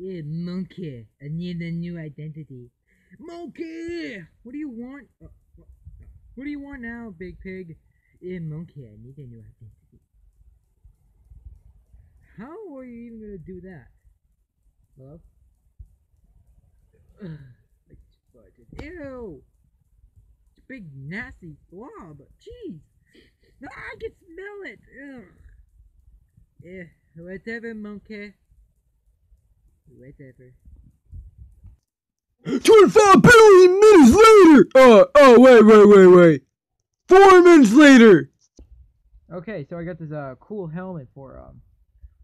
Yeah, monkey. I need a new identity. Monkey! What do you want? Uh, what do you want now, big pig? Yeah, monkey. I need a new identity. How are you even gonna do that? Hello? Ugh. Ew! It's a big nasty blob. Jeez! Ah, I can smell it! Ugh. Yeah, whatever, monkey. Whatever. 25 billion minutes later! Uh, oh, wait, wait, wait, wait. Four minutes later! Okay, so I got this uh cool helmet for um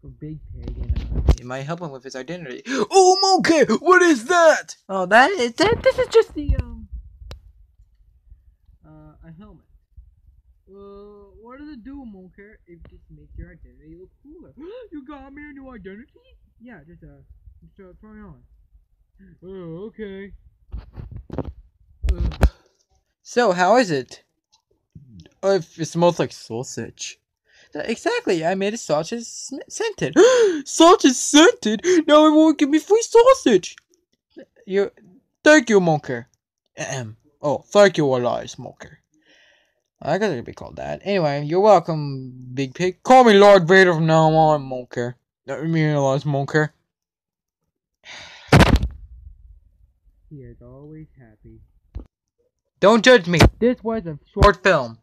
for Big Pig and uh, It might help him with his identity. Oh, Monkey! What is that? oh that is that this is just the um uh a helmet. Uh, what does it do, Monkey? It just makes your identity look cooler. you got me a new identity? Yeah, just a uh, try it on. Oh, okay. So, how is it? Oh, it it smells like sausage. Exactly, I made a sausage scented. sausage scented? Now it won't give me free sausage. You, thank you, Monker. Ahem. Oh, thank you, Elias Monker. I gotta be called that. Anyway, you're welcome, Big Pig. Call me Lard Vader from now on, Monker. Not me, Elias Monker. He is always happy. Don't judge me. This was a short Short film.